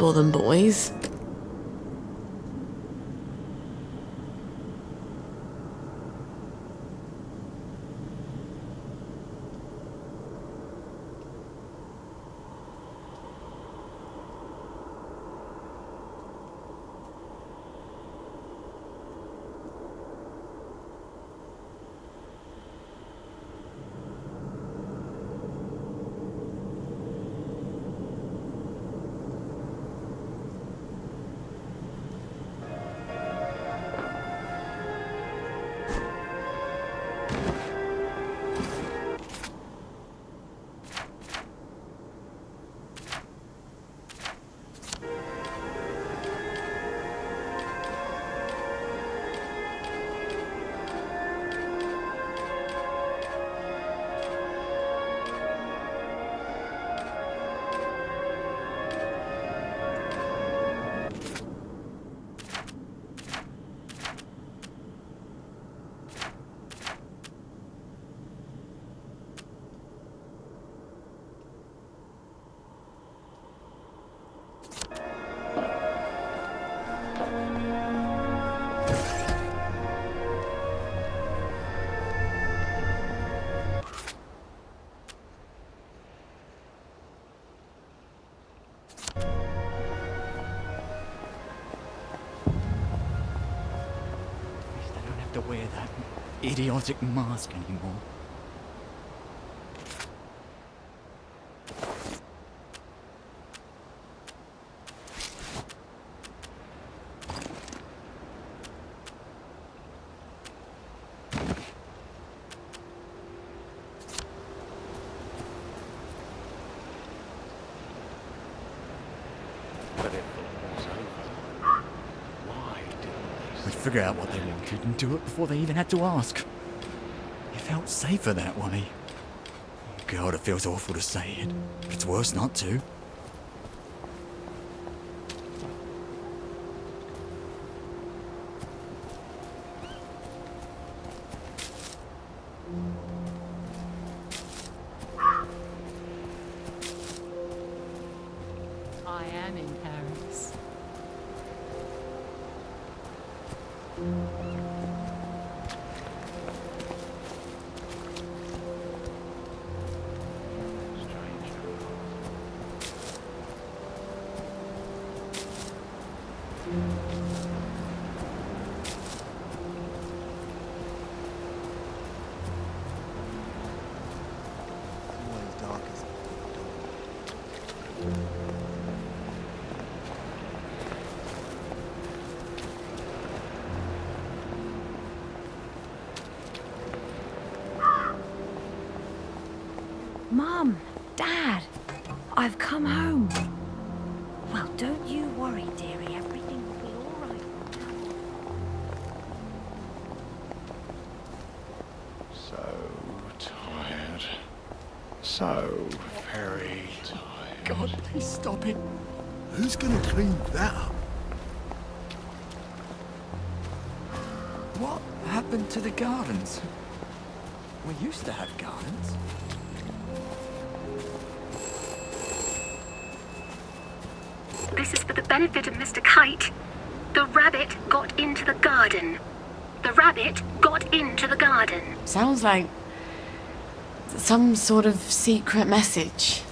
than boys. Wear that idiotic mask anymore. Figure out what they wanted and do it before they even had to ask. It felt safer that way. God, it feels awful to say it. but It's worse not to. I am in Paris. Strange? Always dark as Mum, Dad, I've come home. Well, don't you worry, dearie. Everything will be all right. So tired. So very tired. God, please stop it. Who's gonna clean that up? What happened to the gardens? We used to have gardens. This is for the benefit of Mr. Kite. The rabbit got into the garden. The rabbit got into the garden. Sounds like some sort of secret message.